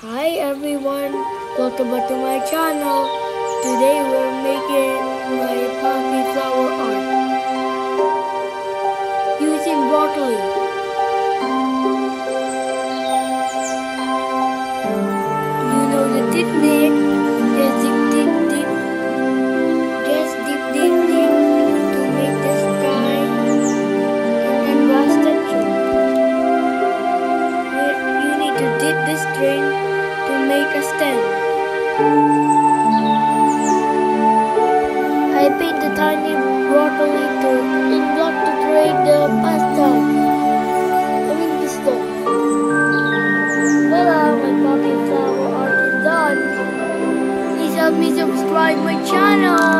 Hi everyone, welcome back to my channel. Today we're making my poppy flower art using broccoli. You know the technique. Just dip, dip, dip. Just dip, dip, dip to make the sky and make a stem. I paint the tiny broccoli to in block to create the pastel. I mean stalk. Voila, my poppy flower art is done. Please help me subscribe my channel.